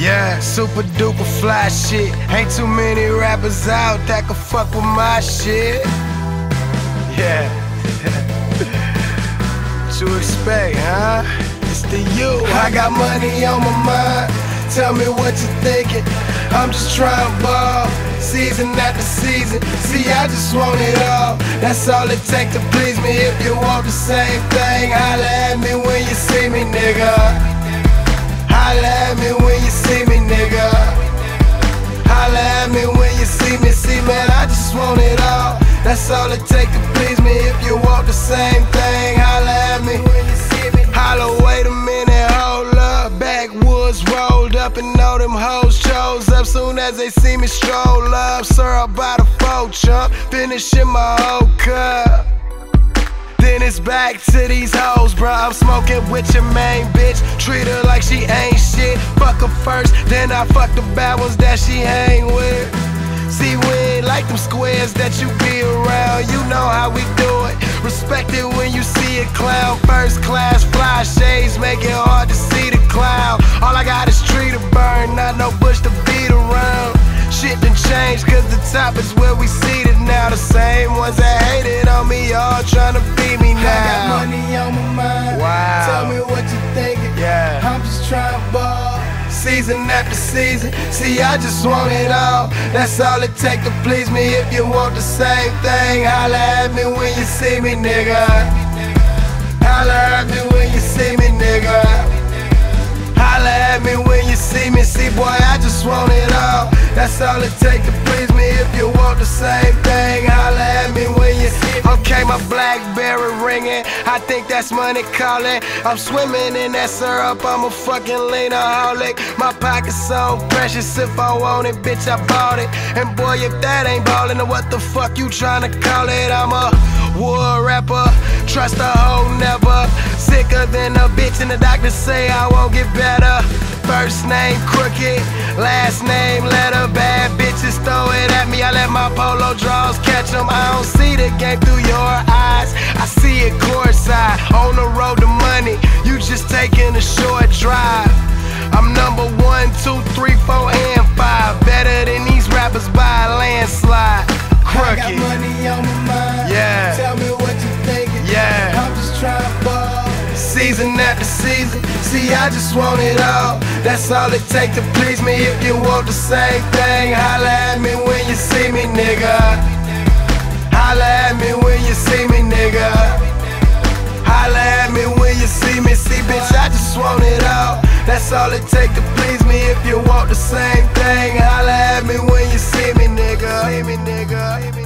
Yeah, super duper fly shit. Ain't too many rappers out that can fuck with my shit. Yeah. what you expect, huh? It's the you. I got money on my mind. Tell me what you thinking. I'm just trying to ball, season after season. See, I just want it all. That's all it takes to please me. If you want the same thing, holla at me when you see me, nigga. Holla That's all it takes to please me. If you want the same thing, holla at me. Holla, wait a minute, hold up. Backwoods rolled up and all them hoes chose up soon as they see me stroll up. Sir, I bought a four chump, finishing my whole cup. Then it's back to these hoes, bruh. I'm smoking with your main bitch. Treat her like she ain't shit. Fuck her first, then I fuck the bad ones that she hang with. See, we ain't like them squares that you be around. You know how we do it. Respect it when you see a clown. First class fly shades make it hard to see the cloud. All I got is tree to burn, not no bush to beat around. Shit done changed, cause the top is where we seated now. The same ones that hated on me, all trying to beat me now. I got money on my mind. Season after season. See, I just want it all. That's all it take to please me. If you want the same thing, holla at me when you see me, nigga. Holla at me when you see me, nigga. Holla at me when you see me. See, boy, I just want it all. That's all it take to please me. If you want the same thing, my Blackberry ringing. I think that's money calling. I'm swimming in that syrup. I'm a fucking leanaholic. My pocket's so precious. If I want it, bitch, I bought it. And boy, if that ain't ballin', then what the fuck you tryna call it? I'm a war rapper. Trust a hoe never. Sicker than a bitch, and the doctors say I won't get better. First name crooked, last name letter. Bad bitches throw it at me. I let my polo draws catch 'em. I don't see the game through your eyes. I see it courtside on the road to money. You just taking a short drive. I'm number one, two, three, four, and five. Better than these rappers by a landslide. Crooked. season after season. See, I just want it all. That's all it takes to please me. If you want the same thing, holla at me when you see me, nigga. Holla at me when you see me, nigga. Holla at me when you see me. See, bitch, I just want it all. That's all it takes to please me. If you want the same thing, holla at me when you see me, nigga. See me, nigga.